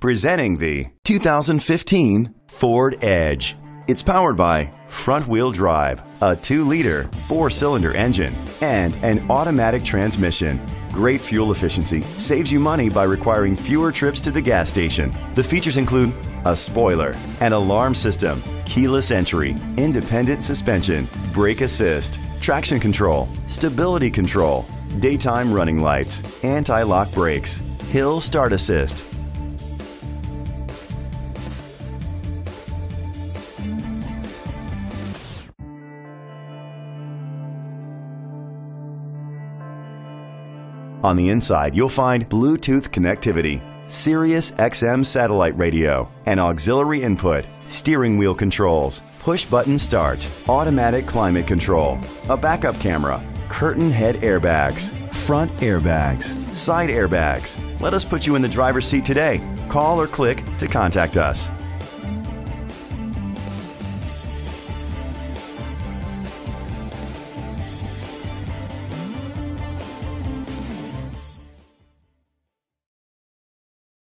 Presenting the 2015 Ford Edge. It's powered by front wheel drive, a 2 liter, 4 cylinder engine, and an automatic transmission. Great fuel efficiency saves you money by requiring fewer trips to the gas station. The features include a spoiler, an alarm system, keyless entry, independent suspension, brake assist, traction control, stability control, daytime running lights, anti lock brakes, hill start assist. On the inside, you'll find Bluetooth connectivity, Sirius XM satellite radio, and auxiliary input, steering wheel controls, push button start, automatic climate control, a backup camera, curtain head airbags, front airbags, side airbags. Let us put you in the driver's seat today. Call or click to contact us.